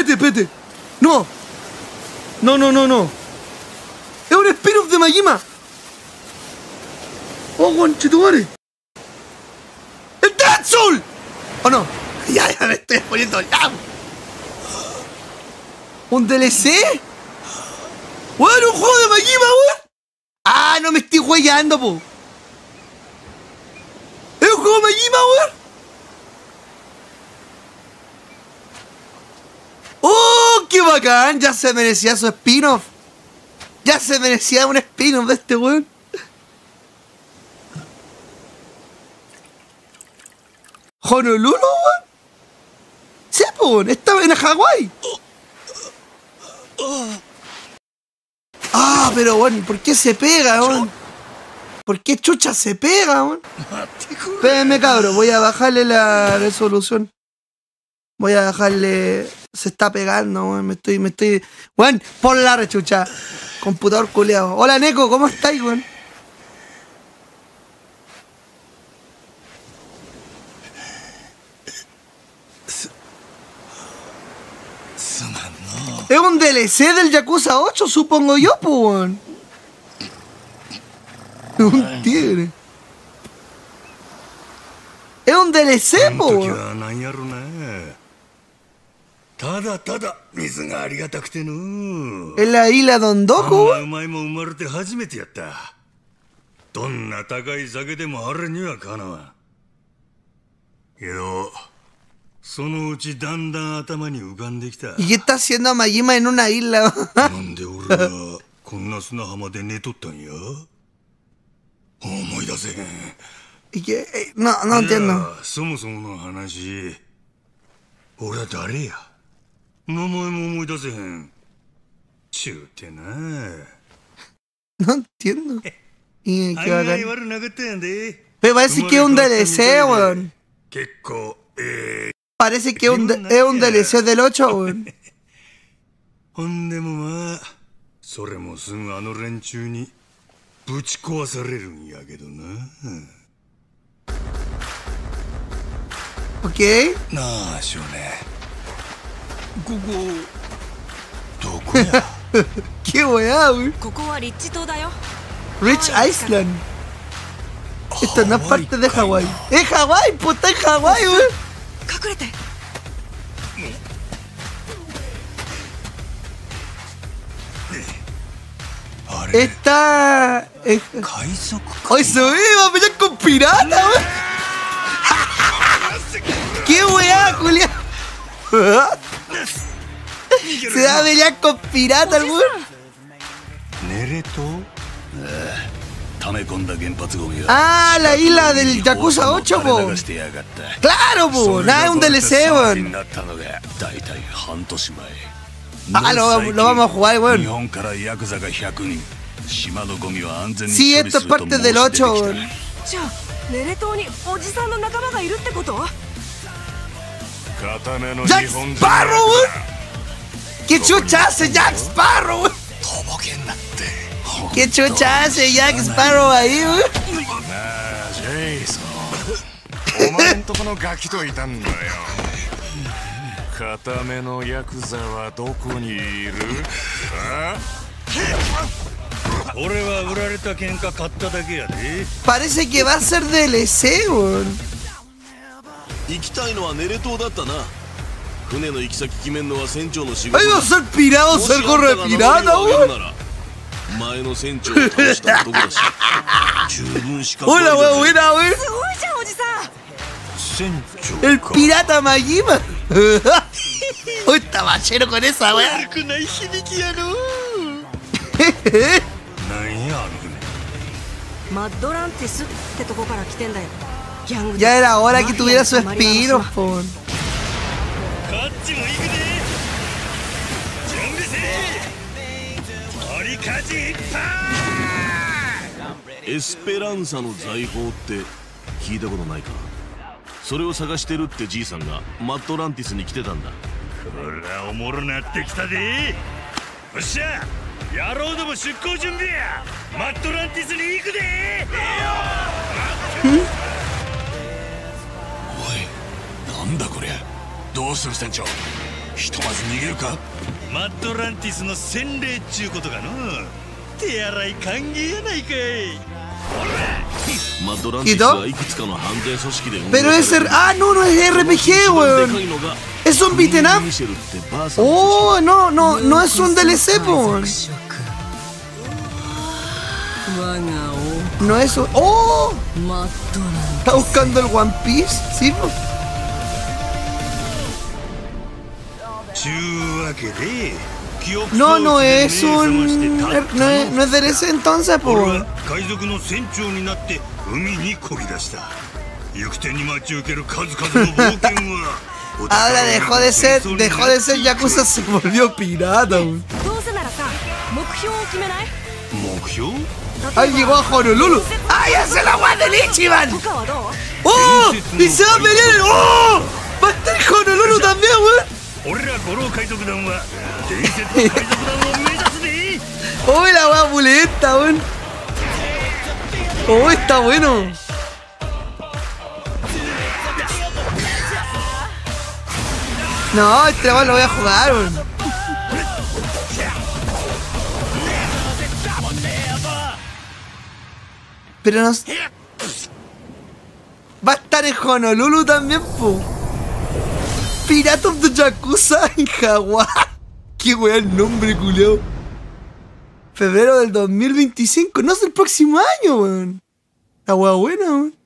espérate, espérate. No. No, no, no, no. Es un spin-off de Majima. Oh, conchetumare. ¡El Dead Soul! ¿O no? Ya, ya me estoy poniendo ya. ¿Un DLC? Weón, un juego de Majima, weón. Ah, no me estoy huellando, po. Es un juego de Majima, weón. ¡Oh, qué bacán! Ya se merecía su spin-off. Ya se merecía un spin-off de este weón. ¿Honolulu, weón? Sí, po, estaba en Hawái. Ah, pero weón, ¿por qué se pega, weón? ¿Por qué chucha se pega, weón? Espérenme, cabrón, voy a bajarle la resolución. Voy a bajarle se está pegando, weón. Me estoy, me estoy. Weón, por la rechucha. Computador culeado. Hola, Neko, ¿cómo estáis, weón? Es un DLC del Yakuza 8, supongo yo, pues, weón. Es un tigre. Es un DLC, weón. En la isla Dondoku, あんな weón. うまいもん生まれて初めてやったどんな高い酒でもあれにはかなわんけどそのうちだんだん頭に浮かんできた ¿Y qué está haciendo Majima en una isla? なんで俺がこんな砂浜で寝とったんや？思い出せへん ¿Y qué? Eh, No, no い entiendo. やそもそもの話俺は誰や？名前も思い出せへん。ちゅうてな。なんて言うの？いいキャラ。あれ悪なかったんで。結構、えー。パレシケオンダレセオンダレセオデロチョウ。ほんでもまあ、それもすぐあの連中に。ぶち壊されるんやけどな。オッケー？なあ、少年。ここどこや Qué weá, weón. ここはリッチ島だよ Rich Island. Esto no es parte de Hawái. ¡Es Hawái! ¡Puta, es Hawái, れて Está. eh, 海賊 ¡Ay, se ve! ¡Va a pelear con pirata, weón! Se va a pelear con pirata el Ah, la isla del Yakuza 8, po. Claro, po. Nada, es un DLC, weón. Ah, lo, lo vamos a jugar, weón. Sí, esto es parte del 8, weón. じゃあネレ島におじさんの仲間がいるってこと固めの ¡Jack Sparrow, weón! ¿Qué chucha hace Jack Sparrow, weón? とぼけんなって ¿Qué chucha hace Jack Sparrow ahí, weón? なあジェイソンお前んとこのガキといたんだよ固めのヤクザはどこにいるあ俺は売られた喧嘩買っただけやで Parece que va a ser DLC, weón. 行きたいのはネレ島だったな船の行き先決めんのは船長の仕事 Ahí va a ser pirado, もし ser あんた corre が pirata, 名乗りを上げ weón. るなら前の船長を倒した男だし 十分しか Hola, weón, buena, weón. すごいじゃんおじさん船長 El pirata Majima. Uy, está bachero con esa, weón. くない響きやのなんやあの船マッドランティスってとこから来てんだよ Ya era hora que tuviera su espino, さ po. こっちも行くで準備せえ取りかじいっぱいエスペランサの財宝って聞いたことないか？それを探してるってじいさんがマットランティスに来てたんだ。こらおもろなってきたで。よっしゃ！野郎ども出航準備や！マットランティスに行くでなんだこりゃどうする船長ひとまず逃げるかマッドランティスの洗礼っちゅうことかの手洗い歓迎やないかいマッドランティスはいくつかの犯罪組織で運営 Pero さ es れ el. る Ah, no, no es RPG, weón. Es un beaten ミ up. Oh, no, no, no es un DLC, が No es un. ¡Oh! ¿Está buscando el One Piece? Sí, po. No, 装 no 置で es 目覚まして un. たった No es, no es DLC entonces, 俺 po. は海賊の船長になって海にこぎ出した行く手に待ち受ける数々の冒険は Ahora dejó de ser, dejó de ser Yakuza, se volvió pirata, weón. どうせならさ目標を決めない目標 ¡Ay, llegó a Honolulu! ¡Ay, hace la guay del Ichiban! とかはどう ¡Oh! ¡Y se va a pelear! en- ¡Oh! ¡Va a estar en Honolulu también, weón! 俺ら五郎海賊団は伝説の海賊団を目指すで ¡Oh, la weá pulenta, weón! ¡Oh, está bueno! No, este weón lo voy a jugar, weón. Pero no... s- Va a estar en Honolulu también, po. Pirate of the Yakuza en Hawái. Qué weá el nombre, culeo. Febrero del 2025. No es el próximo año, weón. La weá buena, weón.